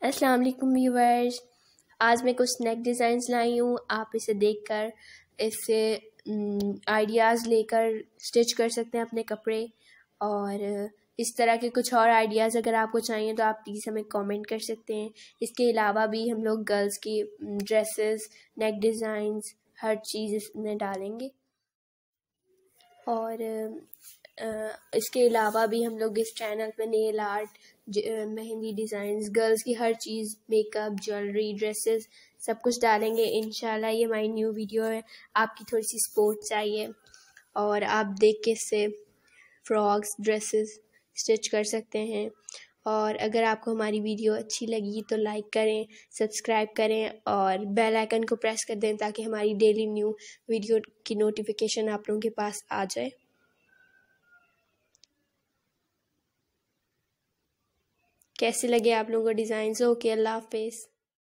अस्सलाम वालेकुम व्यूवर्स आज मैं कुछ नेक डिज़ाइंस लाई हूँ। आप इसे देखकर, इससे आइडियाज़ लेकर स्टिच कर सकते हैं अपने कपड़े। और, इस तरह के कुछ और आइडियाज़ अगर आपको चाहिए तो आप प्लीज़ हमें कमेंट कर सकते हैं। इसके अलावा भी हम लोग गर्ल्स की ड्रेसेस नेक डिज़ाइंस हर चीज़ इसमें डालेंगे। और इसके अलावा भी हम लोग इस चैनल पे nail art mehndi designs girls की हर चीज़ मेकअप ज्वेलरी ड्रेसेस सब कुछ डालेंगे। इन ये हमारी न्यू वीडियो है। आपकी थोड़ी सी सपोर्ट चाहिए। और आप देख के इससे फ्रॉक्स ड्रेसेस स्टिच कर सकते हैं। और अगर आपको हमारी वीडियो अच्छी लगी तो लाइक करें सब्सक्राइब करें और बेल आइकन को प्रेस कर दें ताकि हमारी डेली न्यू वीडियो की नोटिफिकेशन आप लोगों के पास आ जाए। कैसे लगे आप लोगों को डिज़ाइन ओके अल्लाह हाफिज़।